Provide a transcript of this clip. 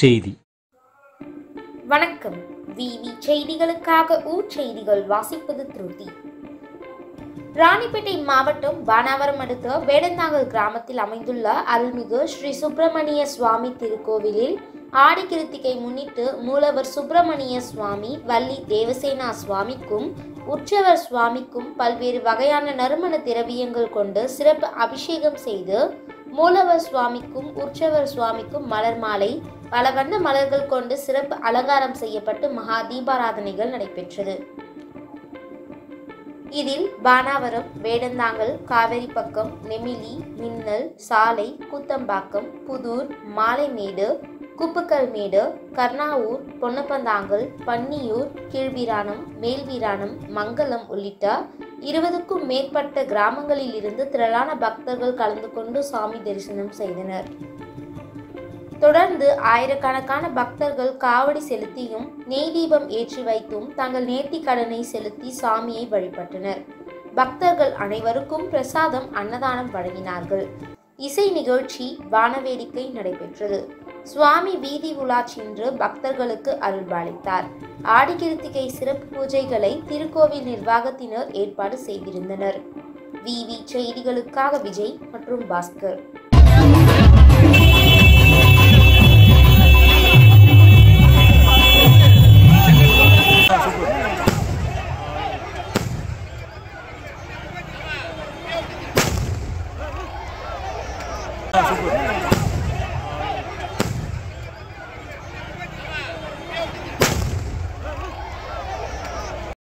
செய்தி. வணக்கம். விவி செய்திகளுக்காக ஊர் செய்திகள் வாசிப்பது திருதி. ராணிப்பேட்டை மாவட்டம் பானாவரம் அடுத்த வேடந்தாங்கல் கிராமத்தில் அமைந்துள்ள அருள்மிகு ஸ்ரீ சுப்பிரமணிய சுவாமி திருக்கோவிலில் ஆடி கிருத்திகை முன்னிட்டு மூலவர் சுப்பிரமணிய சுவாமி வள்ளி தேவசேனா சுவாமிக்கும் உற்சவர் சுவாமிக்கும் பல்வேறு வகையான நறுமண திரவியங்கள் கொண்டு சிறப்பு அபிஷேகம் செய்து மூலவர் சுவாமிக்கும் உற்சவர் சுவாமிக்கும் மலர் மாலை பல வண்ண மலர்கள் கொண்டு சிறப்பு அலங்காரம் செய்யப்பட்டு மகா தீபாராதனைகள் நடைபெற்றது. இதில் பானாவரம் வேடந்தாங்கல் காவேரி பக்கம் நெமிலி மின்னல் சாலை கூத்தம்பாக்கம் புதூர் மாலைமேடு குப்புக்கல்மேடு கர்ணாவூர் பொன்னப்பந்தாங்கல் பன்னியூர் கீழ்வீராணம் மேல்வீராணம் மங்கலம் உள்ளிட்ட இருபதுக்கும் மேற்பட்ட கிராமங்களில் இருந்து திரளான பக்தர்கள் கலந்து கொண்டு சாமி தரிசனம் செய்தனர். தொடர்ந்து ஆயிரக்கணக்கான பக்தர்கள் காவடி செலுத்தியும் நெய் தீபம் ஏற்றி வைத்தும் தங்கள் நேர்த்தி கடனை செலுத்தி சாமியை வழிபட்டனர். பக்தர்கள் அனைவருக்கும் பிரசாதம் அன்னதானம் வழங்கினார்கள். இசை நிகழ்ச்சி வானவேடிக்கை நடைபெற்றது. சுவாமி வீதி உலா சென்று பக்தர்களுக்கு அருள்பாலித்தார். ஆடிக்கிருத்திகை சிறப்பு பூஜைகளை திருக்கோவில் நிர்வாகத்தினர் ஏற்பாடு செய்திருந்தனர். விவி செய்திகளுக்காக விஜய் மற்றும் பாஸ்கர். Super.